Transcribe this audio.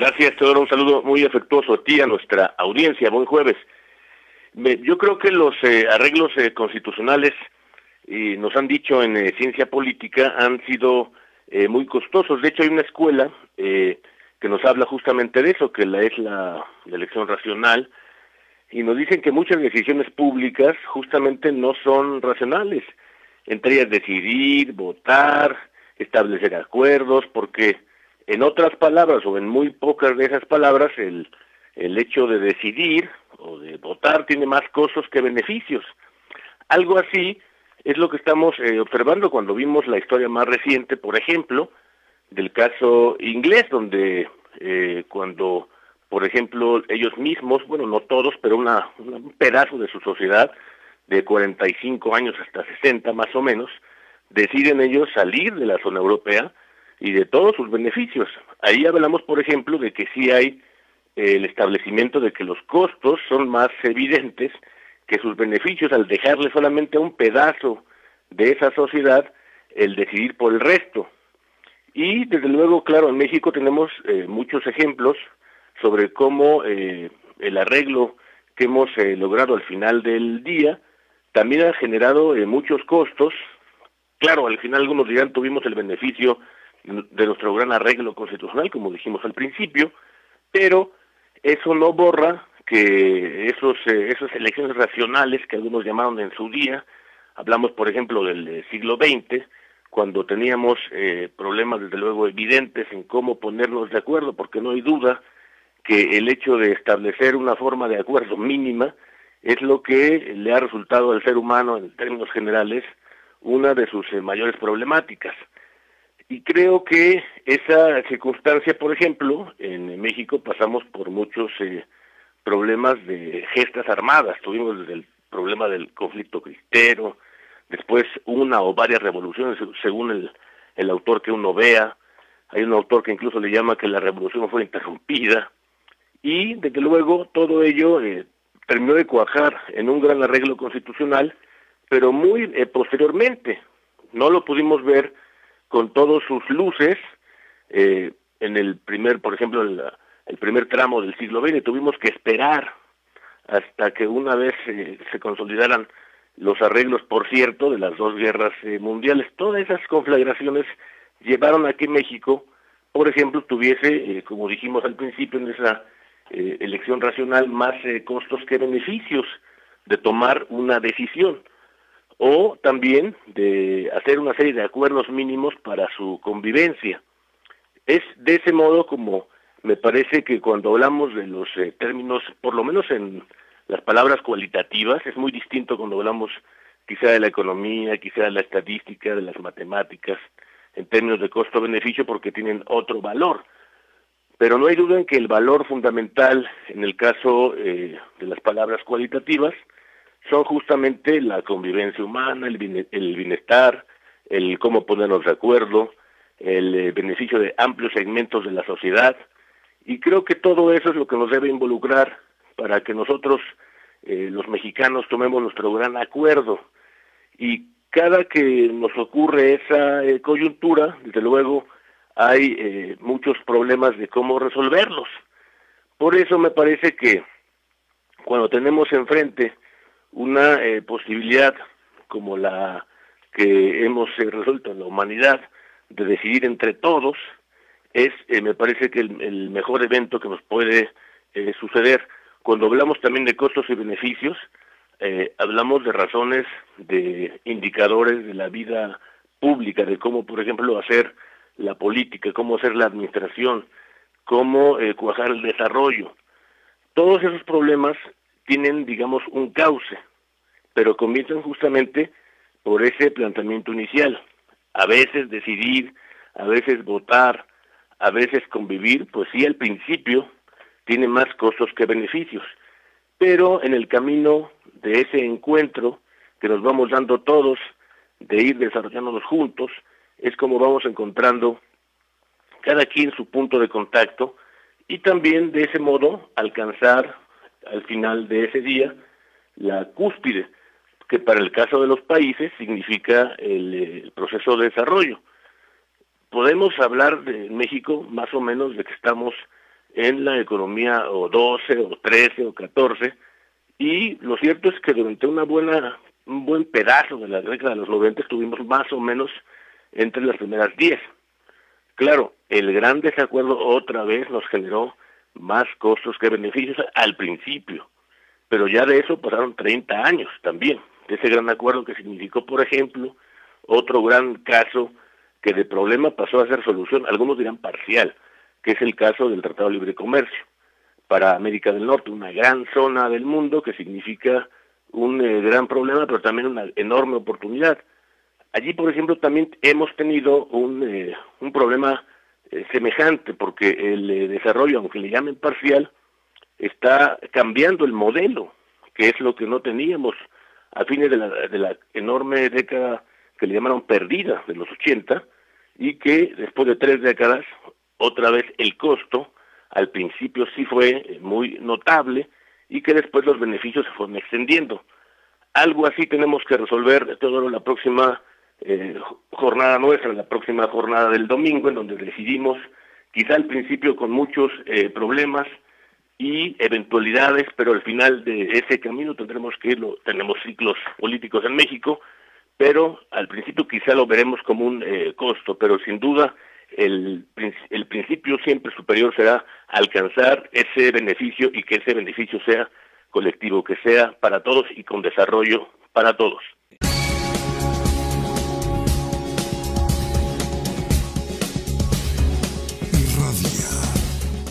Gracias, Teodoro. Un saludo muy afectuoso a ti, a nuestra audiencia. Buen jueves. yo creo que los eh, arreglos eh, constitucionales, y nos han dicho en eh, ciencia política, han sido muy costosos. De hecho, hay una escuela que nos habla justamente de eso, que la es la elección racional, y nos dicen que muchas decisiones públicas justamente no son racionales. Entre ellas decidir, votar, establecer acuerdos, porque en otras palabras, o en muy pocas de esas palabras, el, el hecho de decidir o de votar tiene más costos que beneficios. Algo así es lo que estamos eh, observando cuando vimos la historia más reciente, por ejemplo, del caso inglés, donde eh, cuando, por ejemplo, ellos mismos, bueno, no todos, pero una, un pedazo de su sociedad, de 45 años hasta 60 más o menos, deciden ellos salir de la zona europea y de todos sus beneficios. Ahí hablamos, por ejemplo, de que sí hay eh, el establecimiento de que los costos son más evidentes que sus beneficios al dejarle solamente a un pedazo de esa sociedad el decidir por el resto. Y desde luego, claro, en México tenemos eh, muchos ejemplos sobre cómo eh, el arreglo que hemos logrado al final del día también ha generado muchos costos. Claro, al final algunos dirán tuvimos el beneficio de nuestro gran arreglo constitucional, como dijimos al principio, pero eso no borra que esos, eh, esas elecciones racionales que algunos llamaron en su día, hablamos por ejemplo del eh, siglo XX, cuando teníamos eh, problemas desde luego evidentes en cómo ponernos de acuerdo, porque no hay duda que el hecho de establecer una forma de acuerdo mínima es lo que le ha resultado al ser humano en términos generales una de sus mayores problemáticas. Y creo que esa circunstancia, por ejemplo, en México pasamos por muchos eh, problemas de gestas armadas. Tuvimos el problema del conflicto cristero, después una o varias revoluciones, según el, el autor que uno vea. Hay un autor que incluso le llama que la revolución fue interrumpida. Y, desde luego, todo ello eh, terminó de cuajar en un gran arreglo constitucional, pero muy eh, posteriormente. No lo pudimos ver con todos sus luces eh, en el primer, por ejemplo, el, el, primer tramo del siglo XX. Tuvimos que esperar hasta que una vez eh, se consolidaran los arreglos, por cierto, de las dos guerras eh, mundiales. Todas esas conflagraciones llevaron a que México, por ejemplo, tuviese, como dijimos al principio en esa elección racional, más costos que beneficios de tomar una decisión o también de hacer una serie de acuerdos mínimos para su convivencia. Es de ese modo como me parece que cuando hablamos de los eh, términos, por lo menos en las palabras cualitativas, es muy distinto cuando hablamos quizá de la economía, quizá de la estadística, de las matemáticas, en términos de costo-beneficio, porque tienen otro valor. Pero no hay duda en que el valor fundamental en el caso eh, de las palabras cualitativas son justamente la convivencia humana, el, bienestar, el cómo ponernos de acuerdo, el eh, beneficio de amplios segmentos de la sociedad. Y creo que todo eso es lo que nos debe involucrar para que nosotros, eh, los mexicanos, tomemos nuestro gran acuerdo. Y cada que nos ocurre esa eh, coyuntura, desde luego, hay muchos problemas de cómo resolverlos. Por eso me parece que cuando tenemos enfrente una eh, posibilidad como la que hemos eh, resuelto en la humanidad de decidir entre todos es, eh, me parece que el, mejor evento que nos puede suceder. Cuando hablamos también de costos y beneficios, hablamos de razones, de indicadores de la vida pública, de cómo, por ejemplo, hacer la política, cómo hacer la administración, cómo cuajar el desarrollo. Todos esos problemas tienen, digamos, un cauce, pero comienzan justamente por ese planteamiento inicial. A veces decidir, a veces votar, a veces convivir, pues sí, al principio tiene más costos que beneficios, pero en el camino de ese encuentro que nos vamos dando todos, de ir desarrollándonos juntos, es como vamos encontrando cada quien su punto de contacto y también de ese modo alcanzar al final de ese día la cúspide, que para el caso de los países significa el, proceso de desarrollo. Podemos hablar de México más o menos de que estamos en la economía o 12 o 13 o 14 y lo cierto es que durante una buena un buen pedazo de la década de los 90 estuvimos más o menos entre las primeras 10. Claro, el gran desacuerdo otra vez nos generó más costos que beneficios al principio, pero ya de eso pasaron 30 años también, de ese gran acuerdo que significó, por ejemplo, otro gran caso que de problema pasó a ser solución, algunos dirán parcial, que es el caso del Tratado de Libre Comercio para América del Norte, una gran zona del mundo que significa un eh, gran problema, pero también una enorme oportunidad. Allí, por ejemplo, también hemos tenido un, eh, un problema eh, semejante, porque el desarrollo, aunque le llamen parcial, está cambiando el modelo, que es lo que no teníamos a fines de la, de la enorme década que le llamaron perdida de los 80 y que después de tres décadas, otra vez el costo al principio sí fue muy notable y que después los beneficios se fueron extendiendo. Algo así tenemos que resolver todo la próxima eh, jornada nuestra, la próxima jornada del domingo, en donde decidimos, quizá al principio con muchos eh, problemas y eventualidades, pero al final de ese camino tendremos que irlo, tenemos ciclos políticos en México, pero al principio quizá lo veremos como un eh, costo, pero sin duda el, el principio siempre superior será alcanzar ese beneficio y que ese beneficio sea colectivo, que sea para todos y con desarrollo para todos.